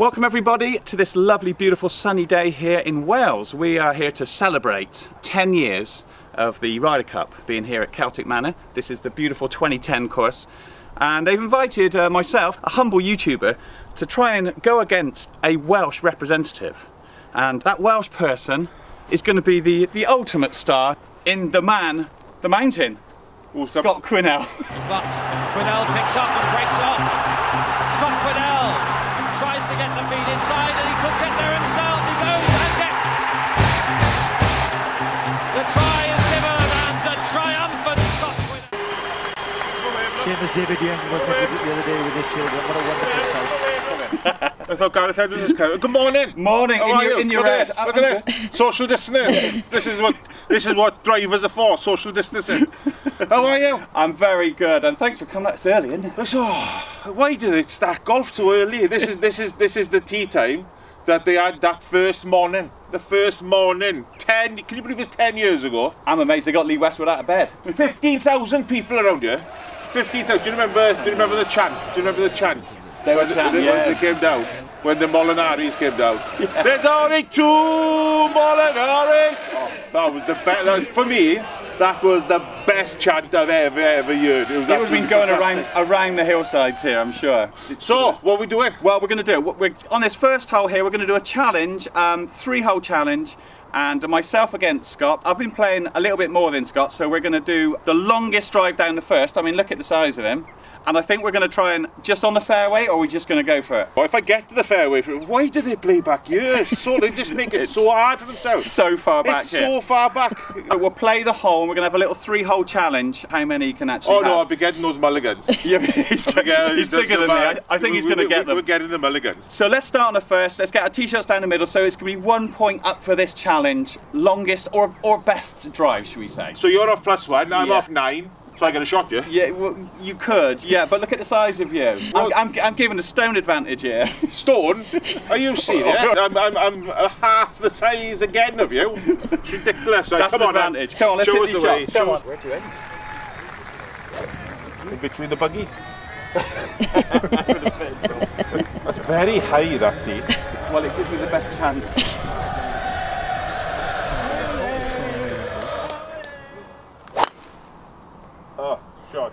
Welcome everybody to this lovely beautiful sunny day here in Wales. We are here to celebrate 10 years of the Ryder Cup being here at Celtic Manor. This is the beautiful 2010 course and they've invited uh, myself, a humble YouTuber, to try and go against a Welsh representative. And that Welsh person is going to be the, the ultimate star in The Man, The Mountain. Scott Quinnell. But Quinnell picks up and breaks off. Get the feed inside and he could get there himself. He goes and gets. The try is given and the triumphant Scott Quinnell. Same as David Young wasn't it the other day with his children. What a wonderful sight. I thought Gareth Edwards was coming. Good morning. Morning, How in are your, you? in your Look at this. Look at this. Social distancing. this is what this is what drivers are for. Social distancing. How are you? I'm very good, and thanks for coming out. It's early, isn't it? So, oh, why do they start golf so early? This is this is this is the tea time that they had that first morning. The first morning. Ten. Can you believe it's ten years ago? I'm amazed they got Lee Westwood out of bed. Fifteen thousand people around here. Fifteen thousand. Do you remember? Do you remember the chant? Do you remember the chant? They were when, chanting, when they came down. When the Molinaris came down. There's only two Molinaris. Oh, that was the best. For me, that was the best chant I've ever ever heard. It was would have been going around around the hillsides here, I'm sure. So, what are we doing? Well, we're going to do we're, on this first hole here. We're going to do a challenge, um, three-hole challenge, and myself against Scott. I've been playing a little bit more than Scott, so we're going to do the longest drive down the first. I mean, look at the size of him. And I think we're going to try and just on the fairway, or we're we just going to go for it? Well, if I get to the fairway, why do they play back years? So they just make it so hard for themselves. So far back it's here. so far back. We'll play the hole, and we're going to have a little three-hole challenge. How many you can actually Oh no, I'll be getting those mulligans. Yeah, he's, Yeah, he's bigger than me. I, I think he's going to we- them. We're getting the mulligans. So let's start on the first. Let's get our t-shirts down the middle. So it's going to be one point up for this challenge. Longest or or best drive, should we say? So you're off plus one, I'm Yeah. off nine, so I get a shot you. Yeah, well, you could. Yeah, but look at the size of you. I'm, I'm, I'm giving a stone advantage here. Stone? Are you serious? I'm, I'm, I'm uh, half the size again of you. It's ridiculous. Right, That's come the on, then. advantage. Come on, let's Show hit these the shots. Show Come us- Where do you end? In between the buggies. That's very high, that. Well, it gives me the best chance. Oh, shot.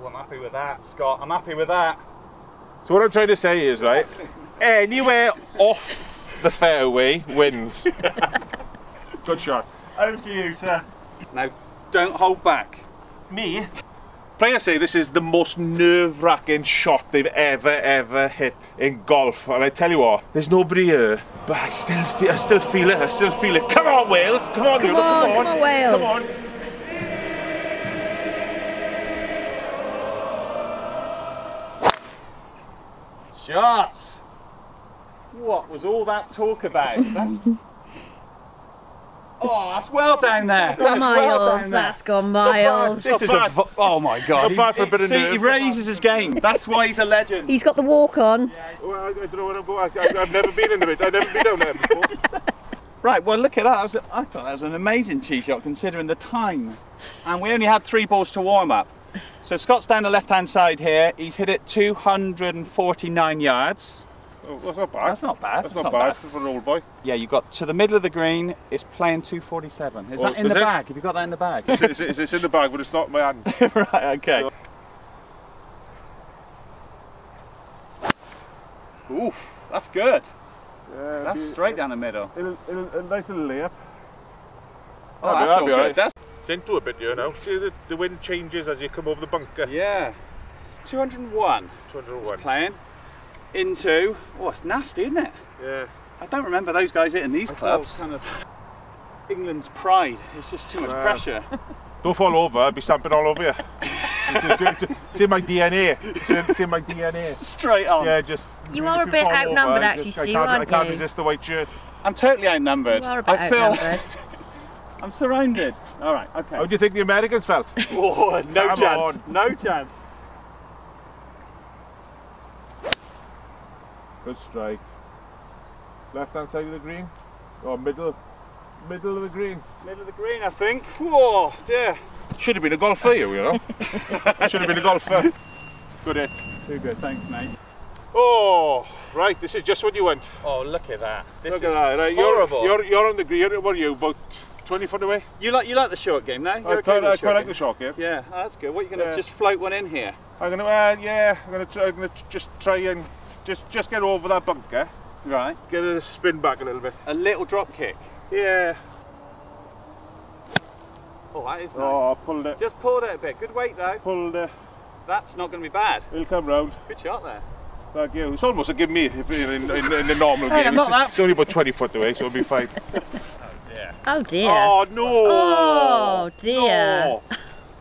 Oh, I'm happy with that, Scott. I'm happy with that. So what I'm trying to say is, right, anywhere off the fairway wins. Good shot. Over to you, sir. Now, don't hold back. Me? Players say this is the most nerve-wracking shot they've ever, ever hit in golf. And I tell you what, there's nobody here, but I still feel, I still feel it. I still feel it. Come on, Wales! Come on, Come on, come on, come on, Wales. Come on. Shots. What was all that talk about? That's. Oh, that's well down there. That's well miles, down there. that's gone miles. This is a. vo- Oh my god. Not bad for a See, he raises his game. That's why he's a legend. He's got the walk on. Yeah. Well, I, I don't know what I'm going. I, I've never been in the I've never been down there before. Right, well, look at that. that was, I thought that was an amazing tee shot considering the time. And we only had three balls to warm up. So Scott's down the left hand side here. He's hit it 249 yards. Oh, that's not bad. That's not bad. That's not, bad, for an old boy. Yeah, you got to the middle of the green. It's playing 247. Is Oh, that in is the it? bag? Have you got that in the bag? It's, it's, it's, it's in the bag, but it's not in my hand. right, okay. Oof, that's good. Yeah, That's straight down the middle. In a, in a, a nice little layup. Oh, That'll that's all alright. That's It's into a bit here now. See the, the wind changes as you come over the bunker. yeah. 201. 201. Playing into. Oh, it's nasty, isn't it? Yeah. I don't remember those guys hitting these clubs. Kind of England's pride. It's just too much Wow. pressure. Don't fall over, I'll be stamping all over you. it's, it's, it's, it's in my DNA. It's in, my DNA. Straight on. Yeah, just. You are a bit outnumbered over, actually, just- I Stu, can't, I can't resist the white shirt. I'm totally outnumbered. You are a bit I feel outnumbered. I'm surrounded. All right. Okay. How do you think the Americans felt? Oh, no Come chance. on. No chance. Good strike. Left hand side of the green? Or middle? Middle of the green. Middle of the green, I think. Oh dear. Should have been a golfer, you know. Should have been a golfer. Good hit. Too good. Thanks, mate. Oh, right. This is just what you want. Oh, look at that. This Look is at that. Right, horrible. You're, you're, you're on the green. You're, what are you? About 20 foot away? You like you like the short game now? You're I quite, I short quite like game? the shot game. Yeah, oh, that's good. What are you going to Yeah. just float one in here? I'm gonna, uh, yeah, I'm gonna, try, I'm gonna just try and just just get over that bunker, Right. get a spin back a little bit. A little drop kick. Yeah. Oh, that is nice. Oh, I pulled it, Just pulled it a bit. Good weight though. pulled it. That's not going to be bad. He'll come round. Good shot there. Thank you. It's almost a give me if in, in, in, the normal Hey, game. It's, that- it's only about 20 foot away, so it'll be fine. Oh dear. Oh no! Oh, dear. No.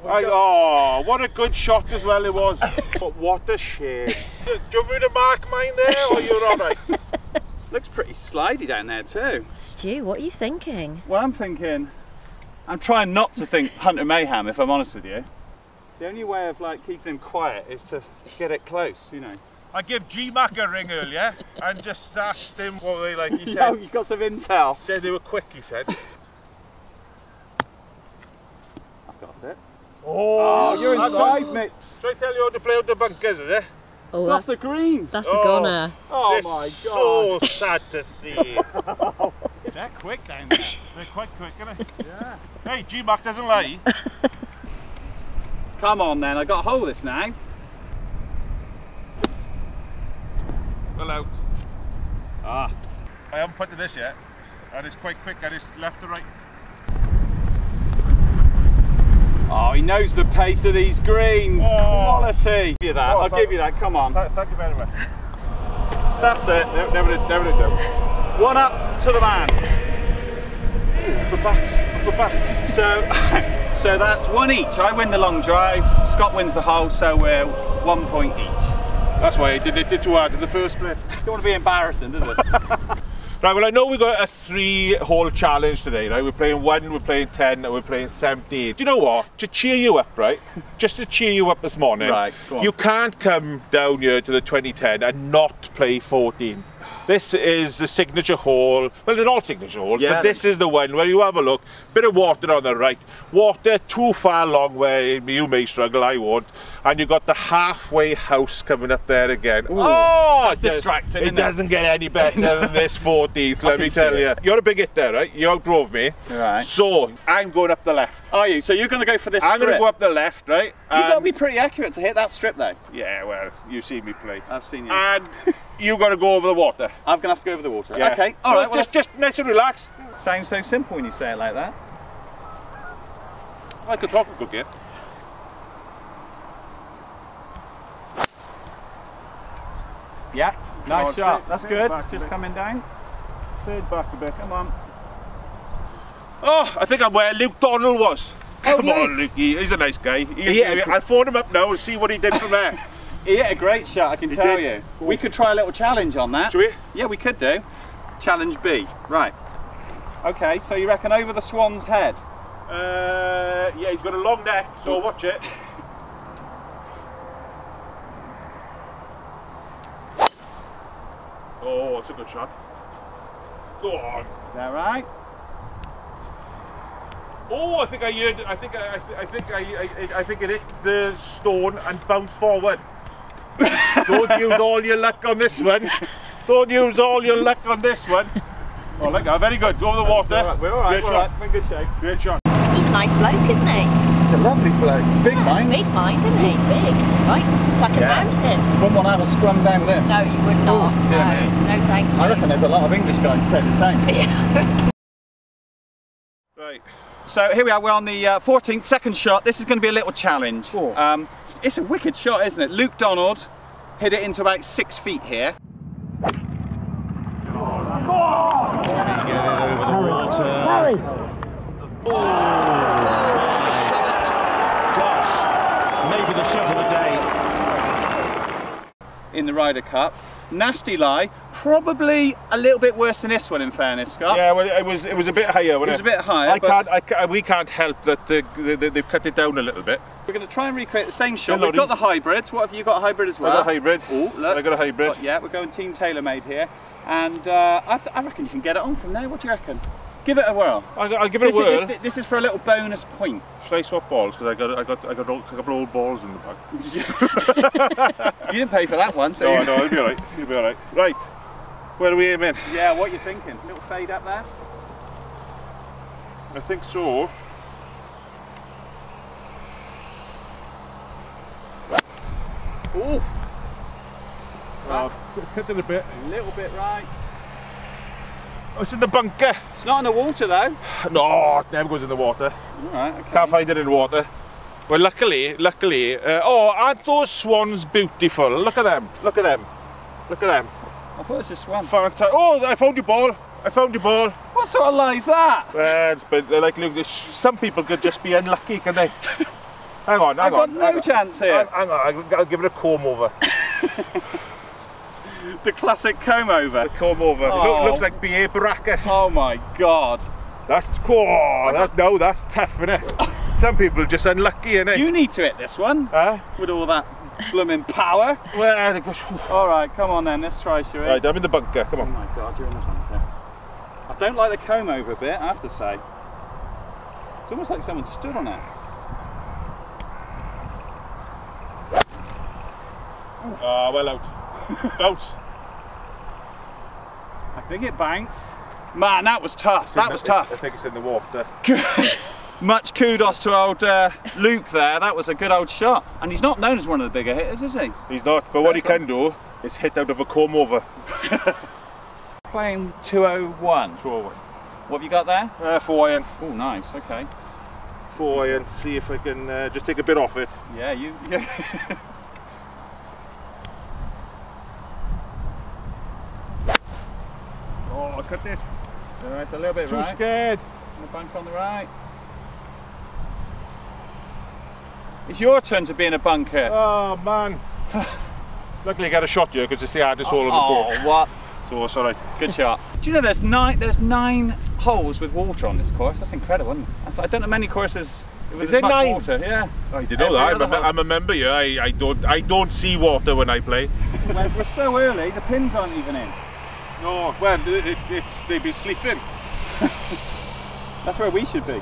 I, oh, what a good shot as well it was. but what a shame. Do you want me to mark mine there, or you're all right? Looks pretty slidey down there too. Stu, what are you thinking? Well, I'm thinking, I'm trying not to think Hunter Mahan, if I'm honest with you. The only way of like keeping him quiet is to get it close, you know. I gave G Mac a ring earlier and just asked him what they like. He Oh, said, you got some intel. said they were quick. He said. I've got it. Oh, you're inside, mate. Should I tell you how to play out the bunkers, is it? Oh, Off that's, the greens. that's a Oh. goner. Oh it's my god. so sad to see. They're quick down there. They're quite quick, aren't they? Yeah. Hey, G Mac doesn't lie. Come on then, I got to hold this now. Well out. Ah. I haven't put to this yet, and it's quite quick. And it's left to right. Oh, he knows the pace of these greens. Oh. Quality. Give you that. Oh, I'll give you that. Come on. Thank, you very much. That's it. Never, never did, never did do. One up to the man. Off the backs, off the backs. So, so that's one each. I win the long drive. Scott wins the hole. So we're one point each. That's why he did it did too hard in the first place. Don't want to be embarrassing, does it? Right, well, I know we've got a three-hole challenge today, right? We're playing one, we're playing ten, and we're playing seventeen. Do you know what? To cheer you up, right? Just to cheer you up this morning. Right, You can't come down here to the 2010 and not play 14. This is the signature hole. Well, they're all signature holes, yeah, but this is the one where you have a look. Bit of water on the right. Water too far long where you may struggle, I won't. And you've got the halfway house coming up there again. oh, that's it does- distracting, It it? doesn't get any better than this 14th, let me tell it. you. You're a big hit there, right? You outdrove me. Right. So, I'm going up the left. Are you? So you're going to go for this I'm going to go up the left, right? You've got to be pretty accurate to hit that strip, though. Yeah, well, you see me play. I've seen you. And you've got to go over the water. I'm going to have to go over the water. Yeah. Okay. All right. Well, just, just nice and relaxed. sounds so simple when you say it like that. I could talk a good game. Yeah. Nice on, shot. fade- That's fade good. It's just coming down. Third back a bit. Come on. Oh, I think I'm where Luke Donald was. Oh, Come Luke. on, Luke. He's a nice guy. He, Yeah. he- I'll phone him up now and see what he did from there. He hit a great shot, I can He tell did. you. We could try a little challenge on that. Should we? Yeah, we could do. Challenge B. Right. Okay, so you reckon over the swan's head? Uh, yeah, he's got a long neck, so watch it. Oh, it's a good shot. Go on. Is that right? Oh, I think I heard. I think I, I, thi- I think I, I, I think it hit the stone and bounced forward. Don't use all your luck on this one. Don't use all your luck on this one. Oh, look, very good. Go over the water. We're all right. Great We're shot. right. We're in good shape. Great shot. He's a nice bloke, isn't he? It's a lovely bloke. Big mind. Big mind, isn't he? Big. Nice. It's like a mountain. Wouldn't want to have a scrum down with him. No, you would not. Oh, dear no. no, thank you. I reckon there's a lot of English guys say the same. Yeah. Right. So here we are, we're on the uh, 14th, second shot. This is going to be a little challenge. Oh. Um, it's- it's a wicked shot, isn't it? Luke Donald hit it into about six feet here. Can he get it over the water? Oh, shot. Gosh, maybe the shot of the day. in the Ryder Cup. Nasty lie, probably a little bit worse than this one in fairness, Scott. Yeah, well, it was it was a bit higher. Wasn't It It was a bit higher, I can't. I ca we can't help that the, the, the, they've cut it down a little bit. We're going to try and recreate the same shot. We've got the hybrids. What have you got A hybrid as well? I got a hybrid. Oh, look. I got a hybrid. But yeah, we're going team TaylorMade here. And uh, I, I reckon you can get it on from there. What do you reckon? Give it a whirl. I'll, I'll give it This, a whirl. is, this is for a little bonus point. Should I swap balls? Because I got I got I got a couple of old balls in the bag. You didn't pay for that one, so. No, no, it'll be alright. It'll be alright. Right. Where are we aiming? Yeah, what you thinking? Little fade up there. I think so. Oh, cut it a bit. a little bit right. Oh, it's in the bunker. It's not in the water though. No, it never goes in the water. All right, okay. Can't find it in the water. Well, luckily, luckily. Uh, oh, aren't those swans beautiful? Look at them. Look at them. Look at them. I thought it was a swan. Fantastic. Oh, I found your ball. I found your ball. What sort of lie's that? Well, uh, like, look, some people could just be unlucky, can they? hang on, hang I've got on. no hang on. chance here. Hang, on, I'll give it a comb over. The classic comb over. The comb over. It Oh. look, looks like B.A. Baracus. Oh my god. That's cool. That, no, that's tough, innit? Some people are just unlucky, innit? You need to hit this one Huh? with all that blooming power. Well, it goes, All right, come on then. Let's try, we? right, I'm in the bunker. Come on. Oh my god, you're in the bunker. I don't like the comb over a bit, I have to say. It's almost like someone stood on it. Ah, well out. Bounce. I think it banks. Man, that was tough. That was tough. I think it's in the water. Much kudos to old uh, Luke there. That was a good old shot. And he's not known as one of the bigger hitters, is he? He's not, but what he can do is hit out of a comb over. Playing 201. Throw What have you got there? Uh, four iron. Oh, nice. Okay. Four iron. See if I can uh, just take a bit off it. Yeah, you. Yeah. Oh, I cut it. All right, so a little bit Too right. scared. And the bank on the right. It's your turn to be in a bunker. Oh, man. Luckily I got a shot here because it's the hardest hole on the course. oh, what? So oh, it's alright. Good shot. Do you know there's nine? There's nine holes with water on this course. That's incredible, isn't it? I don't know many courses Is it nine? water. Yeah. Oh, I didn't Every know that. I'm a, hole. I'm a member Yeah, I, I don't I don't see water when I play. we're, we're so early. The pins aren't even in. No, well, it, it, it's they've been sleeping. That's where we should be.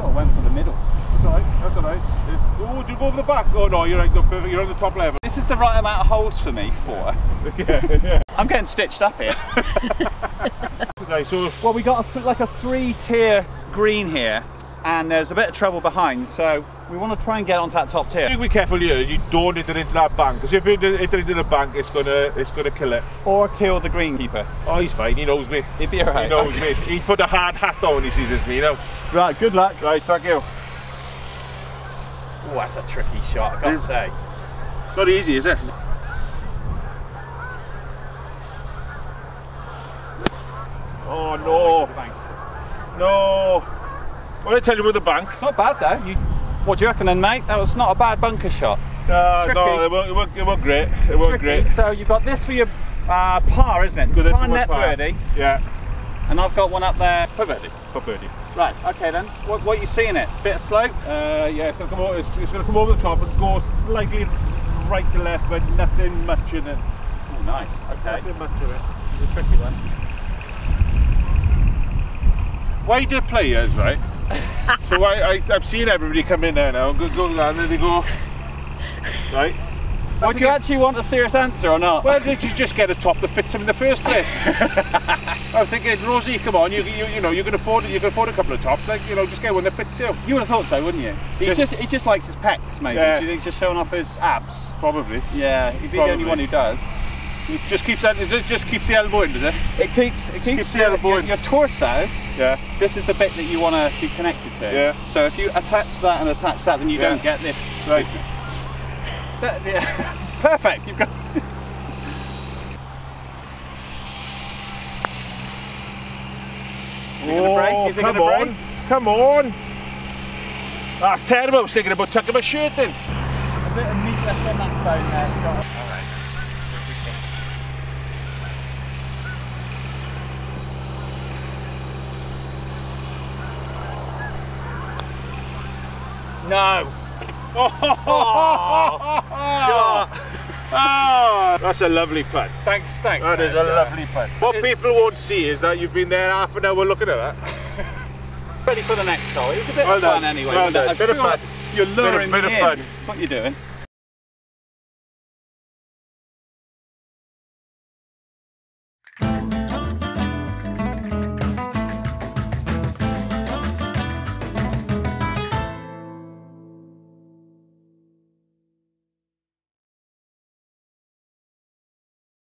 Oh, went for the middle. That's alright. That's alright. Uh, oh, do you go over the back? Oh no, you're right. No, perfect. You're on the top level. This is the right amount of holes for me. Four. yeah, yeah. I'm getting stitched up here. Right, so Well, we got a like a three-tier green here, and there's a bit of trouble behind, so we want to try and get onto that top tier. be careful here. is You don't hit it into that bank because if you hit it into the bank, it's gonna it's gonna kill it. Or kill the greenkeeper. Oh, he's fine. He knows me. He'd be alright. He knows me. He put a hard hat on when he sees me. You know. Right, good luck. Right, thank you. Oh, that's a tricky shot, I gotta say. It's not easy, is it? Oh no, no. What I tell you with the bank? Not bad though. You, what do you reckon then, mate? That was not a bad bunker shot. Uh, no, it won't, it, won't, it great. It Tricky. great. So you've got this for your uh, par, isn't it? Good par net par. birdie, Yeah, and I've got one up there for birdie. for birdie. Right, okay then. What, what are you seeing it? Bit of slope? Uh, yeah, it's gonna come over. It's, it's gonna come over the top and go slightly right to left, but nothing much in it. Oh, nice. Okay. Nothing much in it. It's a tricky one. Wider players, right? so I, I, I'm seeing everybody come in there now. Go, go down, there they go. Right. Would you actually want a serious answer or not? Well, did you just get a top that fits him in the first place? I'm thinking, Rosie, come on, you, you, you know, you can afford it. You can afford a couple of tops. Like, you know, just get one that fits you. You would have thought so, wouldn't you? He Just- just he just likes his pecs, maybe. Yeah. Do you think he's just showing off his abs? Probably. Yeah, he'd be the only one who does. It just keeps that. It just keeps the elbow in, does it? It keeps it keeps keeps the your, elbow your, in. your torso. Yeah. This is the bit that you want to be connected to. Yeah. So if you attach that and attach that, then you Yeah. don't get this Right. business. That- yeah, perfect. You've got. Is it gonna break? Oh, is it come gonna on. break? Come on. That's terrible. I was thinking about tucking my shirt in. A bit of meat left on that phone there. No. Oh, Oh, that's a lovely putt. Thanks, thanks. That is mate. a lovely putt. What people won't see is that you've been there half an hour looking at that. Ready for the next hole. It was a bit Well of fun done. anyway. Well done. Bit of fun. like You're luring bit of me in. fun. That's what you're doing.